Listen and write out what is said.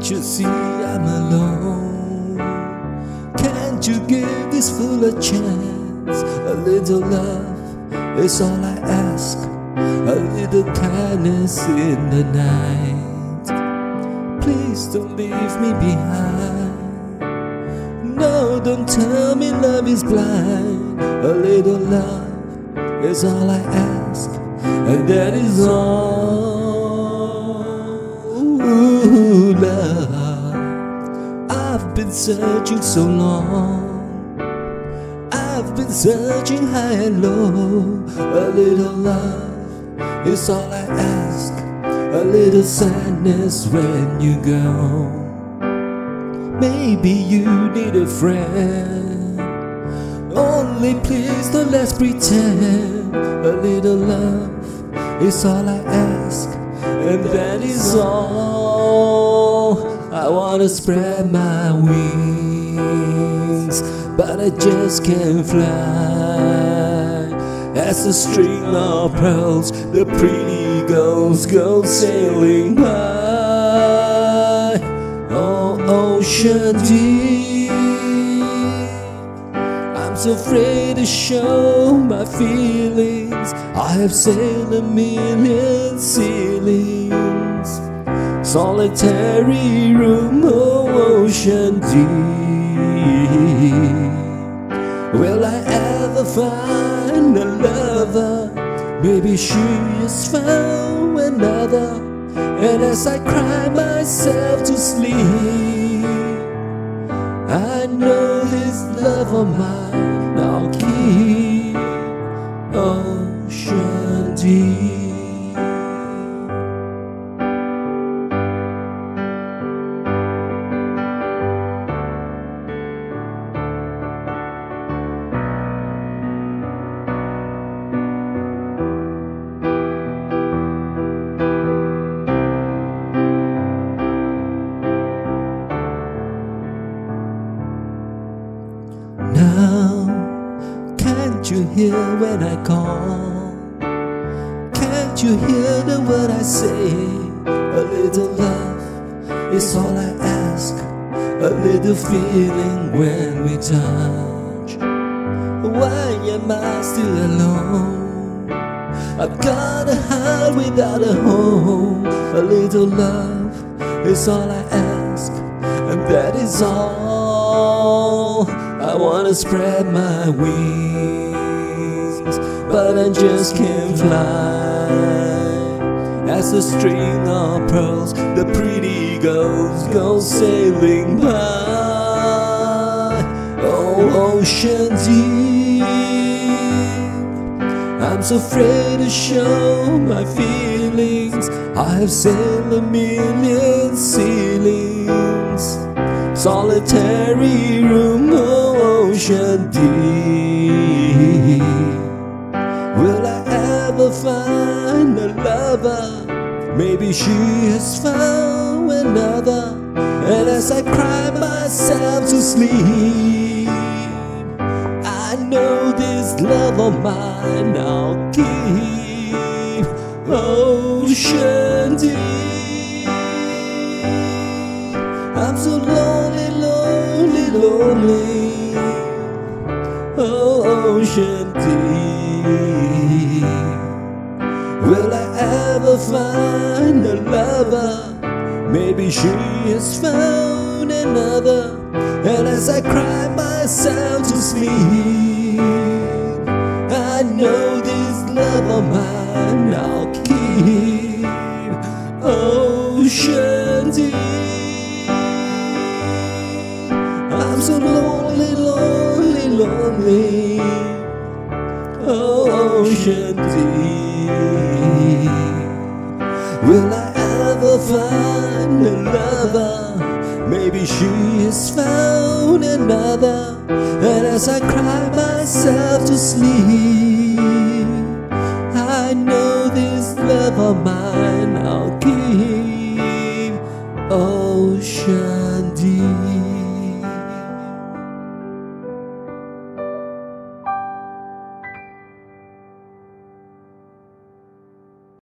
Can't you see I'm alone? Can't you give this fool a chance? A little love is all I ask. A little kindness in the night. Please don't leave me behind. No, don't tell me love is blind. A little love is all I ask, and that is all. Love. I've been searching so long. I've been searching high and low. A little love is all I ask. A little sadness when you go. Maybe you need a friend. Only please don't let's pretend. A little love is all I ask, and that is all. Wanna spread my wings, but I just can't fly. As a string of pearls, the pretty girls go sailing by. Oh, ocean deep. I'm so afraid to show my feelings. I have sailed a million ceilings. Solitary room, oh, ocean deep. Will I ever find a lover? Maybe she has found another. And as I cry myself to sleep, I know this love of mine I'll keep Now, can't you hear when I call? Can't you hear the word I say? A little love is all I ask. A little feeling when we touch. Why am I still alone? I've got a heart without a home. A little love is all I ask, and that is all. I wanna spread my wings, but I just can't fly. As a string of pearls, the pretty girls go sailing by. Oh, ocean deep. I'm so afraid to show my feelings. I've sailed a million ceilings. Solitary room, oh, ocean deep. Will I ever find a lover? Maybe she has found another. And as I cry myself to sleep, I know this love of mine I'll keep ocean deep. I'm so lonely, lonely. Oh, ocean deep. Will I ever find a lover? Maybe she has found another. And as I cry myself to sleep, I know this love of mine I'll keep ocean deep. lonely ocean deep. Will I ever find a lover? Maybe she has found another. And as I cry myself to sleep, I know this love of mine.